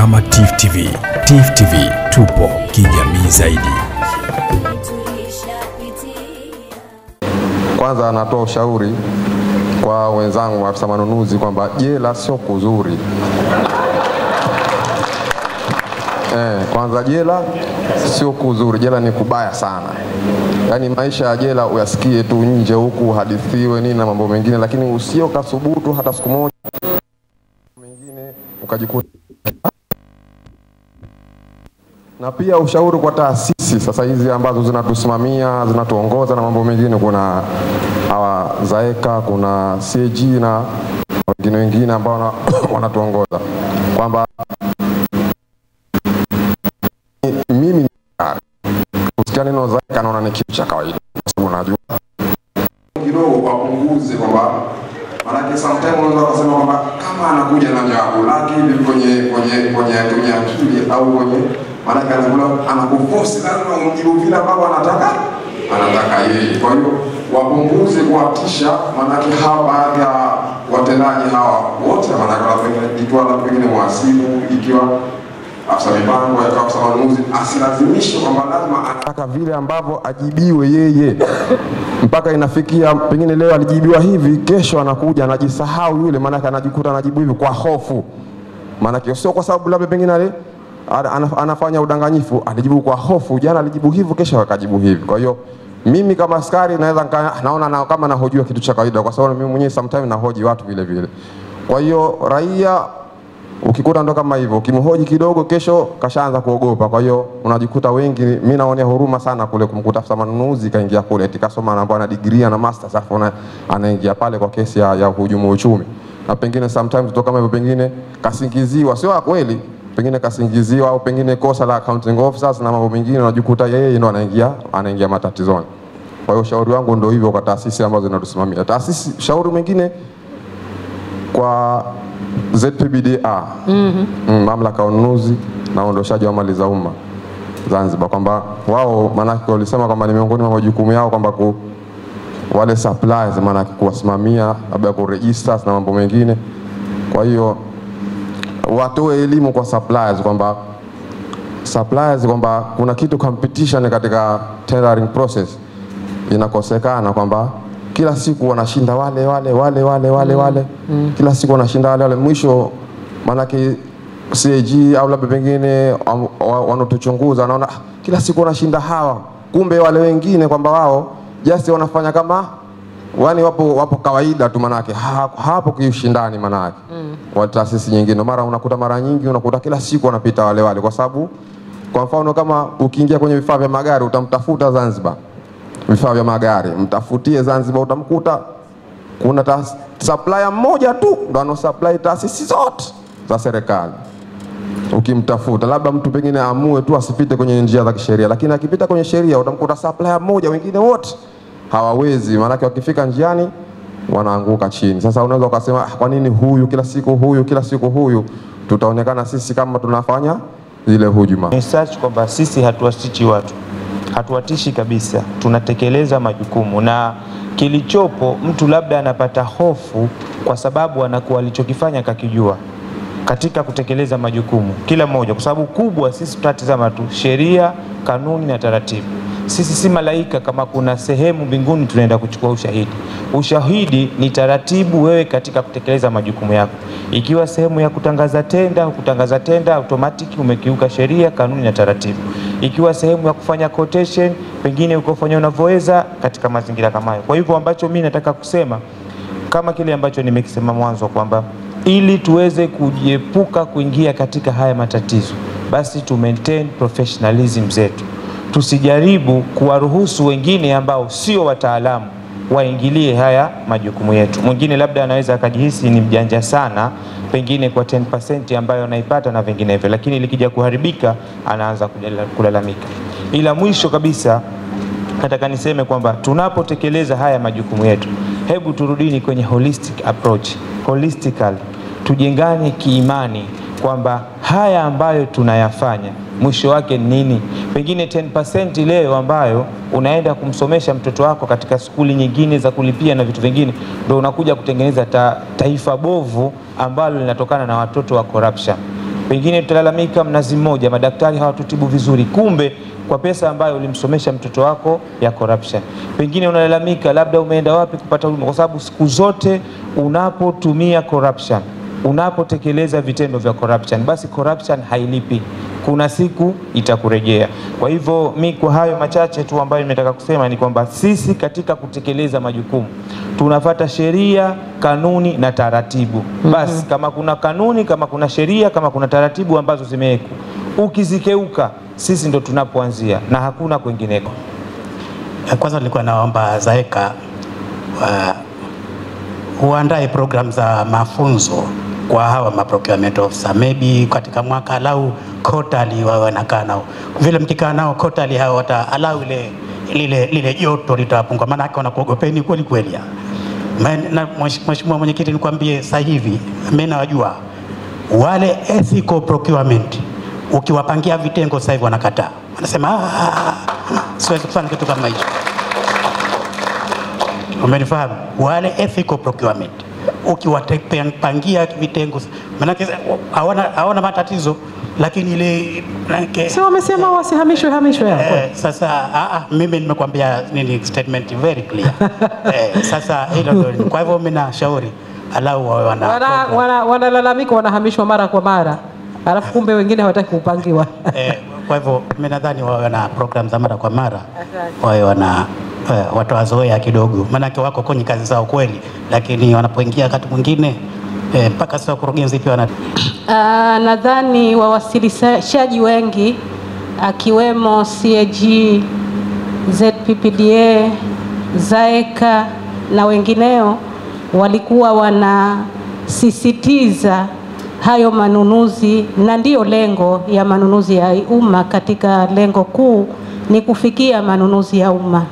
kama Tifu TV. Tifu TV tupo kijamii zaidi. Kwanza anatoa ushauri kwa wenzangu afisa manunuzi kwamba jela sio kuzuri. Eh, kwanza jela sio kuzuri, jela ni kubaya sana. Yaani maisha ya jela uyasikie tu nje huku hadithiwe nini na mambo mengine, lakini usio kasubutu hata siku moja mengine ukajikuta na pia ushauri kwa taasisi sasa hizi ambazo zinatusimamia zinatuongoza na mambo mengine, kuna hawa zaeka, kuna CAG na wengine wengine ambao wanatuongoza. Kwamba mimi kusikia neno zaeka naona ni kitu cha kawaida, kwa sababu najua kidogo wapunguze kwamba manake sometimes unaweza kusema kwamba kama anakuja na jambo kwenye kwenye kwenye kwenye akili au kwenye maanake anakula anakufosi lazima umjibu vile ambavyo anataka anataka yeye. Kwa hiyo wapunguze kuwatisha, maanake hawa baadhi ya watendaji hawa wote, maanake ikiwa labda pengine mhasibu, ikiwa afisa mipango, ikiwa afisa manunuzi, asilazimishe kwamba lazima anataka vile ambavyo ajibiwe yeye mpaka inafikia pengine leo alijibiwa hivi, kesho anakuja anajisahau yule, maanake anajikuta anajibu hivi kwa hofu, maanake sio kwa sababu labda pengine ale anafanya udanganyifu, alijibu kwa hofu. Jana alijibu hivyo, kesho akajibu hivi. Kwa hiyo mimi kama askari naweza naona na, kama nahojiwa kitu cha kawaida, kwa sababu mimi mwenyewe sometimes nahoji watu vile vile. Kwa hiyo raia ukikuta ndo kama hivyo, ukimhoji kidogo, kesho kashaanza kuogopa. Kwa hiyo unajikuta wengi, mi naonea huruma sana kule kumkuta afisa manunuzi kaingia kule eti kasoma na bwana degree na masters, afu anaingia pale kwa kesi ya, ya uhujumu uchumi, na pengine sometimes to kama hivyo, pengine kasingiziwa, sio kweli, pengine kasingiziwa au pengine kosa la accounting officers na mambo mengine, unajikuta yeye ndo anaingia anaingia matatizoni. Kwa hiyo ushauri wangu ndio hivyo kwa taasisi ambazo zinatusimamia. Taasisi, shauri mwingine kwa ZPBDA mm, mamlaka ya ununuzi na uondoshaji wa mali za umma Zanzibar, kwamba wao maanake walisema kwamba ni miongoni mwa majukumu yao kwamba ku, wale suppliers maanake kuwasimamia labda ku registers na mambo mengine. Kwa hiyo watoe elimu kwa suppliers kwamba suppliers kwamba kuna kitu competition katika tendering process. Inakosekana kwamba kila siku wanashinda wale wale wale wale wale wale. mm. kila siku wanashinda wale wale. Mwisho maanake CAG au labda pengine wanaotuchunguza wanaona "Ah, kila siku wanashinda hawa. Kumbe wale wengine kwamba wao just wanafanya kama wani wapo, wapo kawaida tu manake ha- hapo kiushindani manake. Mm. wa taasisi nyingine. Mara unakuta mara nyingi unakuta kila siku wanapita wale wale kwa sababu kwa mfano kama ukiingia kwenye vifaa vya magari utamtafuta Zanzibar. Vifaa vya magari mtafutie Zanzibar utamkuta kuna ta, supplier mmoja tu ndo ana supply taasisi zote za serikali. Ukimtafuta labda mtu pengine amue tu asipite kwenye njia za kisheria, lakini akipita kwenye sheria utamkuta supplier mmoja, wengine wote hawawezi, maanake wakifika njiani wanaanguka chini. Sasa unaweza ukasema "Ah, kwa nini huyu kila siku huyu kila siku huyu, tutaonekana sisi kama tunafanya zile hujuma. Research search kwamba sisi hatuwatishi watu, hatuwatishi kabisa, tunatekeleza majukumu na kilichopo, mtu labda anapata hofu kwa sababu anakuwa alichokifanya kakijua katika kutekeleza majukumu kila mmoja, kwa sababu kubwa sisi tunatizama tu sheria, kanuni na taratibu. Sisi si malaika, kama kuna sehemu mbinguni tunaenda kuchukua ushahidi. Ushahidi ni taratibu wewe katika kutekeleza majukumu yako. Ikiwa sehemu ya kutangaza tenda, kutangaza tenda automatic umekiuka sheria, kanuni na taratibu. Ikiwa sehemu ya kufanya quotation, pengine ukofanya unavyoweza katika mazingira kama hayo. Kwa hivyo ambacho mimi nataka kusema kama kile ambacho nimekisema mwanzo kwamba ili tuweze kujiepuka kuingia katika haya matatizo, basi tu maintain professionalism zetu, tusijaribu kuwaruhusu wengine ambao sio wataalamu waingilie haya majukumu yetu. Mwingine labda anaweza akajihisi ni mjanja sana, pengine kwa 10% ambayo anaipata na vinginevyo, lakini likija kuharibika anaanza kulalamika. Ila mwisho kabisa nataka niseme kwamba tunapotekeleza haya majukumu yetu, hebu turudini kwenye holistic approach, holistical, tujengane kiimani kwamba haya ambayo tunayafanya mwisho wake ni nini? Pengine 10% leo ambayo unaenda kumsomesha mtoto wako katika skuli nyingine za kulipia na vitu vingine, ndio unakuja kutengeneza ta, taifa bovu ambalo linatokana na watoto wa corruption Pengine tutalalamika Mnazi Mmoja, madaktari hawatutibu vizuri, kumbe kwa pesa ambayo ulimsomesha mtoto wako ya corruption. Pengine unalalamika labda umeenda wapi kupata huduma, kwa sababu siku zote unapotumia corruption, unapotekeleza vitendo vya corruption, basi corruption hailipi, kuna siku itakurejea. Kwa hivyo mi kwa hayo machache tu ambayo nimetaka kusema ni kwamba sisi katika kutekeleza majukumu tunafata sheria, kanuni na taratibu. Basi kama kuna kanuni, kama kuna sheria, kama kuna taratibu ambazo zimewekwa, ukizikeuka sisi ndo tunapoanzia na hakuna kwingineko. Kwanza nilikuwa naomba Zaeka wa, uandae program za mafunzo kwa hawa ma procurement officer, maybe katika mwaka alau quarterly wawe wanakaa nao, vile mkikaa nao quarterly hao wata alau ile lile lile joto litapungua, maana yake wanakuogopeni kweli kweli. na Mheshimiwa Mwenyekiti, nikwambie sasa hivi mimi nawajua wale ethical procurement, ukiwapangia vitengo sasa hivi wanakataa, wanasema "Ah, ah, ah, siwezi kufanya kitu kama hicho. Umenifahamu? Wale ethical procurement ukiwapangia vitengo, manake hawana hawana matatizo, lakini ile Si wamesema wasihamishwe hamishwe hapo. Eh, sasa ah, ah, mimi nimekuambia nini statement very clear. eh, sasa hilo ndio. Kwa hivyo mimi nashauri alau wawe wana Wana- program. wana- wanahamishwa mara kwa mara, alafu kumbe wengine hawataki kupangiwa. eh, kwa hivyo mimi nadhani wawe wana program za mara kwa mara, wawe wana eh, watawazoea kidogo, maanake wako kwenye kazi zao kweli, lakini wanapoingia wakati mwingine eh, mpaka sasa wakurugenzi pia wana uh, nadhani wawasilishaji wengi akiwemo CAG, ZPPDA, ZAECA na wengineo walikuwa wanasisitiza hayo manunuzi, na ndiyo lengo ya manunuzi ya umma. Katika lengo kuu ni kufikia manunuzi ya umma,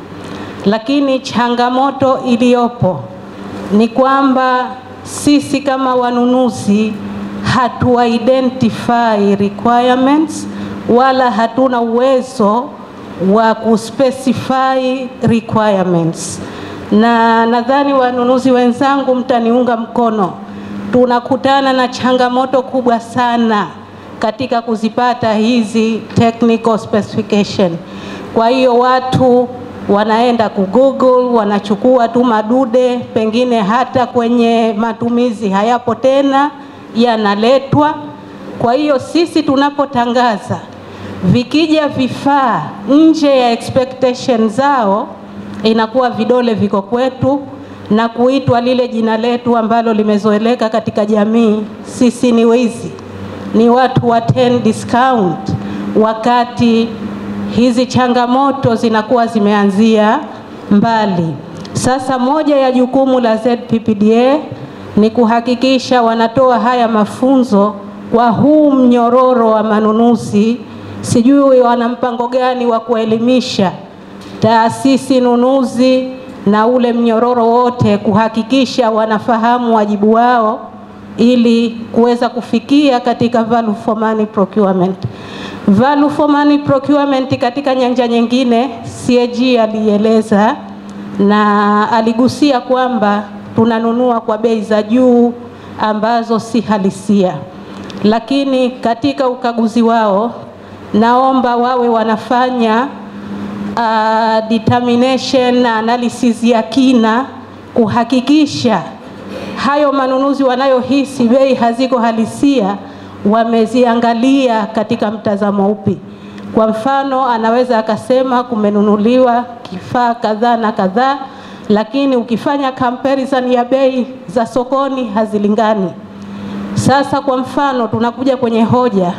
lakini changamoto iliyopo ni kwamba sisi kama wanunuzi hatu identify requirements wala hatuna uwezo wa kuspecify requirements, na nadhani wanunuzi wenzangu mtaniunga mkono, tunakutana na changamoto kubwa sana katika kuzipata hizi technical specification. Kwa hiyo watu wanaenda ku Google wanachukua tu madude, pengine hata kwenye matumizi hayapo tena, yanaletwa. Kwa hiyo sisi tunapotangaza, vikija vifaa nje ya expectation zao, inakuwa vidole viko kwetu na kuitwa lile jina letu ambalo limezoeleka katika jamii, sisi ni wezi, ni watu wa 10 discount, wakati hizi changamoto zinakuwa zimeanzia mbali. Sasa moja ya jukumu la ZPPDA ni kuhakikisha wanatoa haya mafunzo kwa huu mnyororo wa manunuzi. Sijui wana mpango gani wa kuelimisha taasisi nunuzi na ule mnyororo wote kuhakikisha wanafahamu wajibu wao ili kuweza kufikia katika value for money procurement. Value for money procurement katika nyanja nyingine CAG alieleza na aligusia kwamba tunanunua kwa bei za juu ambazo si halisia, lakini katika ukaguzi wao naomba wawe wanafanya uh, determination na analysis ya kina kuhakikisha hayo manunuzi wanayohisi bei haziko halisia wameziangalia katika mtazamo upi. Kwa mfano, anaweza akasema kumenunuliwa kifaa kadhaa na kadhaa, lakini ukifanya comparison ya bei za sokoni hazilingani. Sasa kwa mfano, tunakuja kwenye hoja,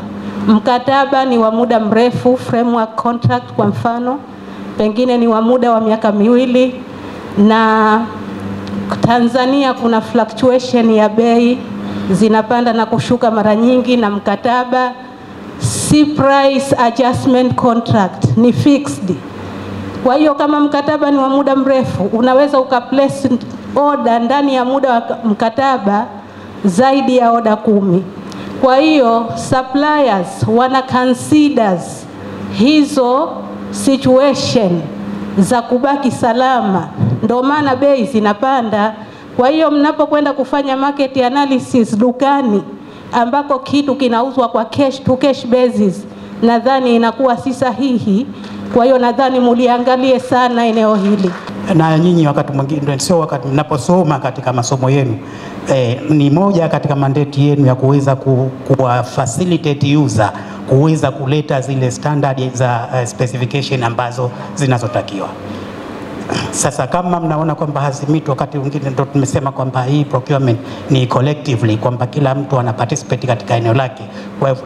mkataba ni wa muda mrefu, framework contract kwa mfano, pengine ni wa muda wa miaka miwili, na Tanzania kuna fluctuation ya bei zinapanda na kushuka mara nyingi, na mkataba si price adjustment contract, ni fixed. Kwa hiyo kama mkataba ni wa muda mrefu, unaweza ukaplace order ndani ya muda wa mkataba zaidi ya oda kumi. Kwa hiyo suppliers wana considers hizo situation za kubaki salama, ndio maana bei zinapanda. Kwa hiyo mnapokwenda kufanya market analysis dukani, ambako kitu kinauzwa kwa cash to cash basis, nadhani inakuwa si sahihi. Kwa hiyo nadhani muliangalie sana eneo hili. na nyinyi wakati mwingine sio wakati mnaposoma katika masomo yenu eh, ni moja katika mandate yenu ya kuweza ku, kuwa facilitate user kuweza kuleta zile standard za uh, specification ambazo zinazotakiwa. Sasa kama mnaona kwamba hazimiti, wakati mwingine ndo tumesema kwamba hii procurement ni collectively, kwamba kila mtu ana participate katika eneo lake.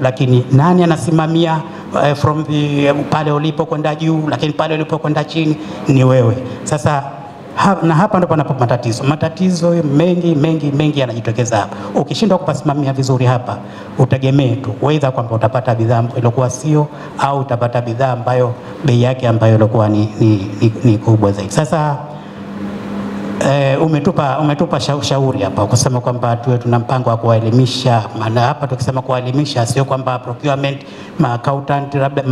Lakini nani anasimamia uh, from the pale ulipo kwenda juu, lakini pale ulipo kwenda chini ni wewe. Sasa ha, na hapa ndipo panapo matatizo. Matatizo mengi mengi mengi yanajitokeza hapa. Ukishindwa kupasimamia vizuri hapa, utegemee tu weidha kwamba utapata bidhaa iliyokuwa sio, au utapata bidhaa ambayo bei yake ambayo ilikuwa ni, ni, ni, ni kubwa zaidi. Sasa Eh, umetupa, umetupa shauri hapa kusema kwamba tuwe tuna mpango wa kuwaelimisha. Maana hapa tukisema kuwaelimisha sio kwamba procurement, ma accountant, labda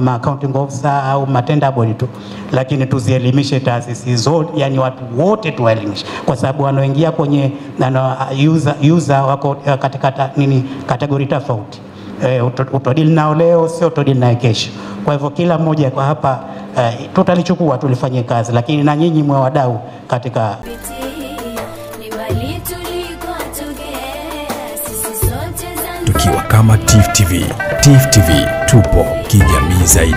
ma accounting officer au matenda board tu, lakini tuzielimishe taasisi zote, yani watu wote tuwaelimishe, kwa sababu wanaoingia kwenye nano, user, user wako eh, katika ta, nini kategori tofauti eh, uto- utodili nao leo sio utodili naye kesho. Kwa hivyo kila mmoja kwa hapa eh, tutalichukua tulifanyie kazi, lakini na nyinyi mwe wadau katika tukiwa kama TIFF TV. TIFF TV tupo kijamii zaidi.